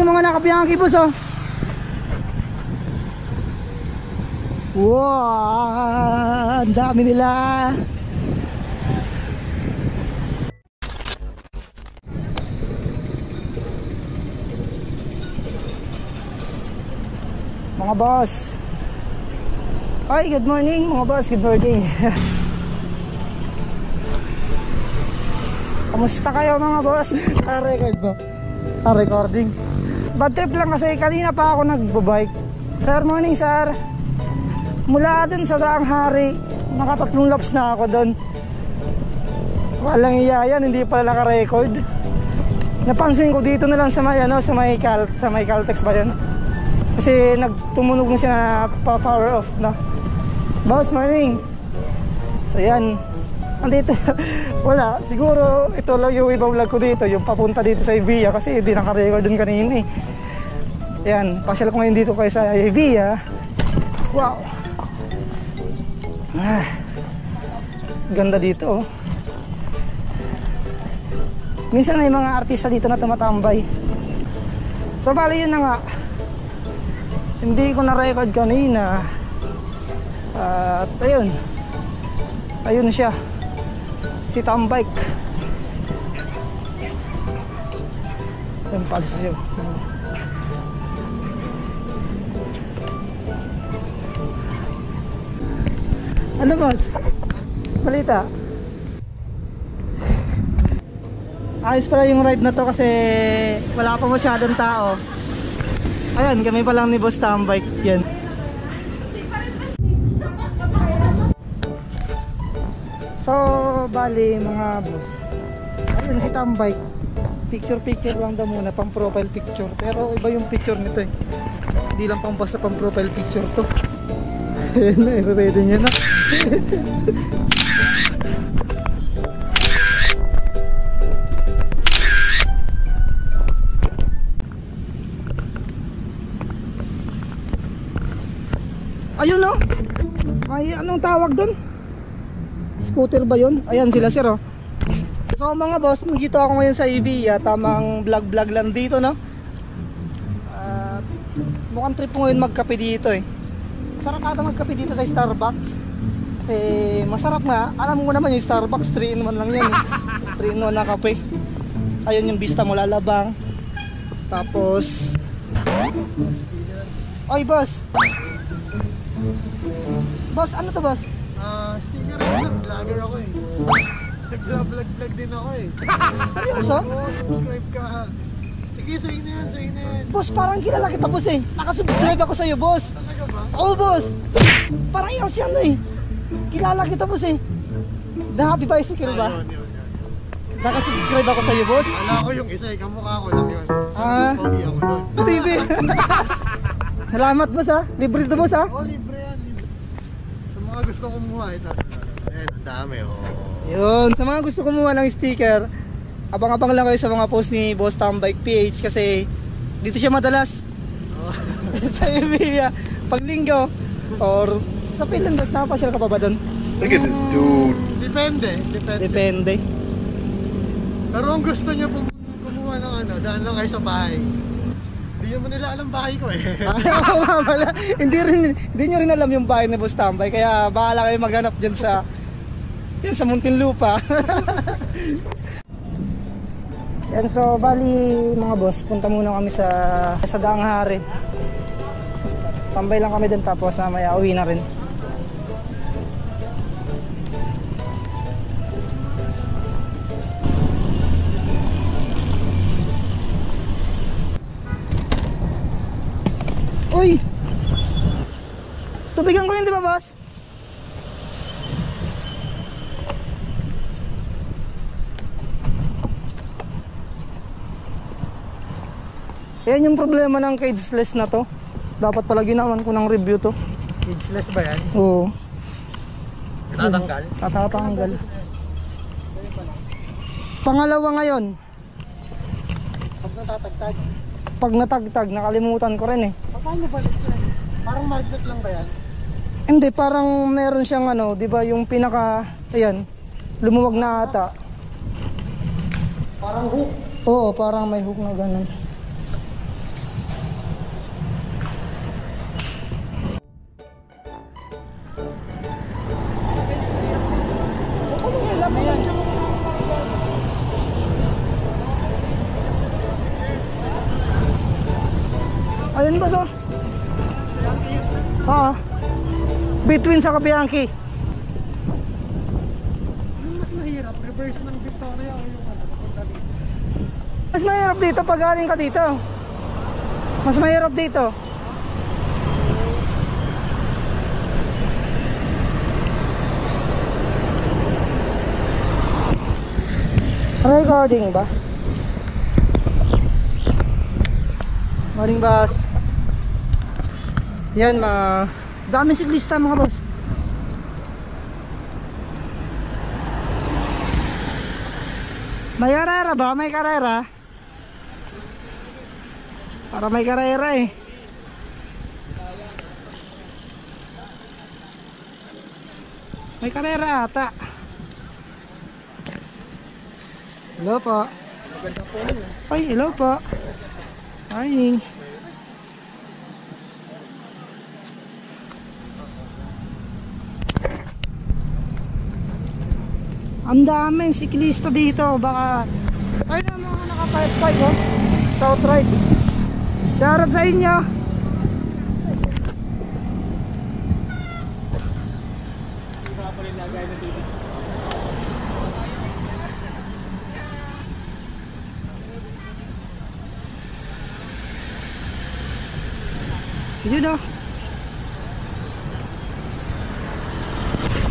Yung mga nakapiyang kibos oh. Wow, ang dami nila. Mga boss. Hi, good morning mga boss. Good morning. Kamusta kayo mga boss? Ah, record ba? Ah, recording. Bad trip lang kasi kanina pa ako nagbabike. Sir, morning sir. Mula dun sa daang hari, nakatatlong laps na ako dun. Walang iya yan, hindi pala naka-record. Napansin ko dito na lang sa may, ano, sa may, Cal, sa may Caltex ba yan? Kasi nagtumunog na siya na pa-power off na. Boss, morning. So yan. Andito. Wala. Siguro ito lang yung ibang vlog ko dito. Yung papunta dito sa Evia. Kasi hindi naka-record dun kanina eh. Yan. Pasyal ko ngayon dito kayo sa Evia. Wow. Ah. Ganda dito oh. Minsan may mga artista dito na tumatambay. So bali yun na nga. Hindi ko na-record kanina. At ayun. Ayun siya. Si Tambike. Ayun pala siya. Ano boss? Balita? Ayos pala yung ride na to kasi wala pa masyadong tao. Ayan, kami pa lang ni Boss Tambike. Yan. So, bali mga boss. Ayun si Tambike. Picture picture lang daw muna, pang profile picture. Pero iba yung picture nito eh. Hindi lang pang basta pang profile picture to. Ayun na, i-ready niya na. Ayun oh. Ay, anong tawag doon? Scooter ba yun? Ayan sila sir oh. So mga boss, dito ako ngayon sa Ibiya, tamang vlog-vlog lang dito no. At mukhang trip ko ngayon magkape dito eh. Masarap ata magkape dito sa Starbucks. Kasi masarap nga, alam mo naman yung Starbucks 3 in 1 lang yan. 3 in 1 na kape. Ayun yung vista mo lalabang. Tapos Oy boss, Boss, ano to boss? Ah, sticker rin. Vlogger ako eh. Nag-vlog-vlog din ako eh. Seryoso? Oo, subscribe ka. Sige, sa'yo na yan, sa'yo na yan. Boss, parang kilala kita boss eh. Nakasubscribe ako sa'yo boss. Oo boss. Parang ikaw si ano eh. Kilala kita boss eh. The Happy Bicycle ba? Ayun, yun, yun. Nakasubscribe ako sa'yo boss. Ala ko yung isa eh, kamukha ko lang yun. Ah. Pogi ako doon. TV. Salamat boss ha. Libre to boss ha. Oh, libre yan, libre. Sa mga gusto kumuha, ito. Ayan, ang dami oh. Yun. Sa mga gusto kumuha ng sticker, abang-abang lang kayo sa mga post ni Boss Tambike PH kasi dito siya madalas. Oh. sa Ibiya. Pag linggo or sa Finland, nagpapasyal ka pa ba doon? Look at this dude. Depende, depende. Depende. Pero kung gusto niyo pum- kumuha ng ano, daan lang kayo sa bahay. Hindi naman nila alam bahay ko eh. Ah, oo nga pala. Hindi rin hindi niyo rin alam yung bahay ni Boss Tambay kaya bahala kayo maghanap diyan sa diyan sa Muntinlupa. Yan so bali mga boss, punta muna kami sa sa Daang Hari. Tambay lang kami din tapos mamaya uwi na rin. Uy! Tubigan ko yun, di boss? Yan yung problema ng cageless na to. Dapat pala ginawan ko ng review to. Ageless ba yan? Oo. Tatanggal? Tatatanggal. Pangalawa ngayon, Pag natatagtag. pag natagtag, nakalimutan ko rin eh. Paano balik yan? Parang magnet lang ba yan? Hindi, parang meron siyang ano, di ba yung pinaka, ayan, lumuwag na ata. Parang hook. Oo, parang may hook na ganun. Between sa Kabianki. Yung mas mahirap, reverse ng Victoria o yung ano, papunta dito. Mas mahirap dito pag galing ka dito. Mas mahirap dito. Recording ba? Morning boss. Yan ma. Dami siklista mga boss. May karera ba? May karera? Para may karera eh. May karera ata. Hello po. Ay, hello po. Morning. Ang daming siklista dito. Baka... Ay na mga naka-pipe oh. South Ride. Shoutout sa inyo. Yun oh.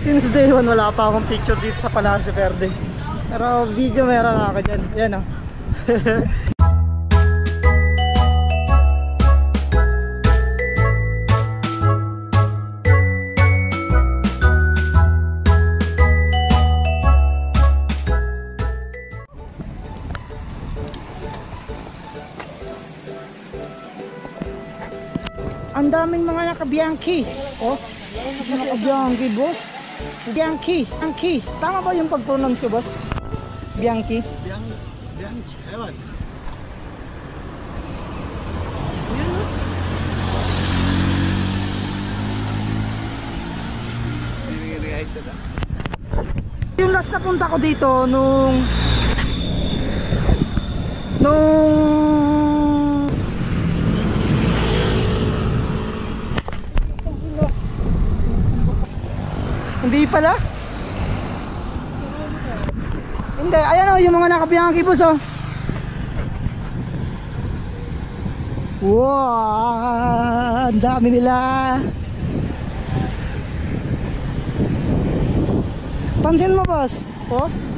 Since day one wala pa akong picture dito sa Palacio Verde. Pero video meron ako dyan. Yan oh. Ang daming mga naka-Bianchi. Oh, naka-Bianchi, boss. Bianchi, Bianchi. Tama ba yung pag-pronounce ko, boss? Bianchi. Biang, biang, ewan. Yung last na punta ko dito nung Hindi pala? Hindi, ayan o yung mga nakapiyangki boss oh. Wow, ang dami nila. Pansin mo boss? Oh.